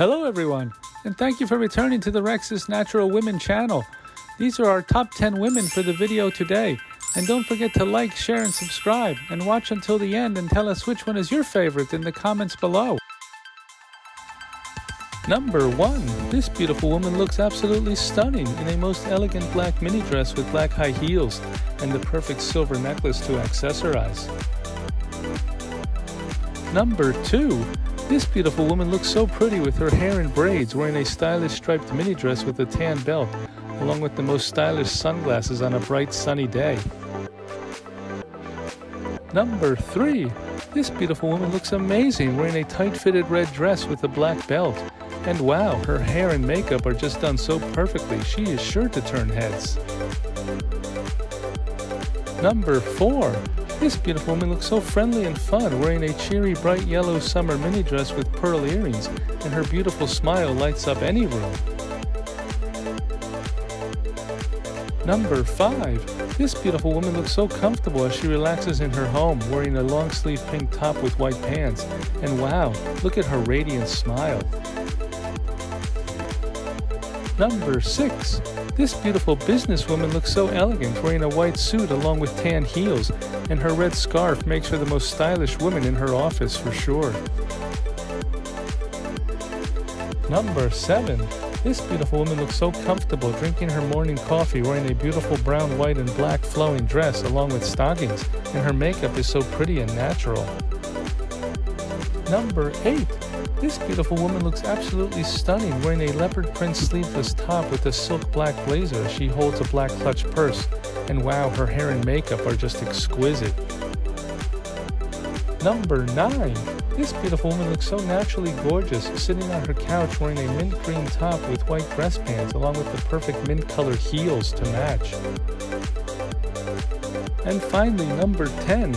Hello, everyone, and thank you for returning to the Rexiss Natural Women channel. These are our top 10 women for the video today. And don't forget to like, share, and subscribe, and watch until the end and tell us which one is your favorite in the comments below. Number 1. This beautiful woman looks absolutely stunning in a most elegant black mini dress with black high heels and the perfect silver necklace to accessorize. Number 2. This beautiful woman looks so pretty with her hair in braids wearing a stylish striped mini dress with a tan belt along with the most stylish sunglasses on a bright sunny day. Number 3. This beautiful woman looks amazing wearing a tight fitted red dress with a black belt. And wow, her hair and makeup are just done so perfectly, she is sure to turn heads. Number 4. This beautiful woman looks so friendly and fun, wearing a cheery bright yellow summer mini dress with pearl earrings, and her beautiful smile lights up any room. Number 5. This beautiful woman looks so comfortable as she relaxes in her home, wearing a long sleeve pink top with white pants. And wow, look at her radiant smile. Number 6. This beautiful businesswoman looks so elegant, wearing a white suit along with tan heels, and her red scarf makes her the most stylish woman in her office for sure. Number 7. This beautiful woman looks so comfortable drinking her morning coffee wearing a beautiful brown, white, and black flowing dress along with stockings, and her makeup is so pretty and natural. Number 8. This beautiful woman looks absolutely stunning wearing a leopard print sleeveless top with a silk black blazer she holds a black clutch purse. And wow, her hair and makeup are just exquisite. Number 9. This beautiful woman looks so naturally gorgeous, sitting on her couch wearing a mint green top with white dress pants along with the perfect mint color heels to match. And finally, number 10.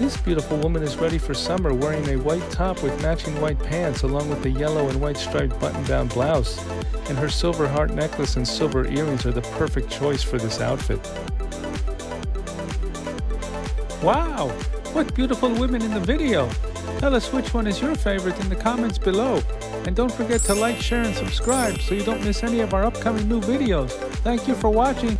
This beautiful woman is ready for summer wearing a white top with matching white pants along with a yellow and white striped button down blouse. And her silver heart necklace and silver earrings are the perfect choice for this outfit. Wow! What beautiful women in the video! Tell us which one is your favorite in the comments below. And don't forget to like, share, and subscribe so you don't miss any of our upcoming new videos. Thank you for watching.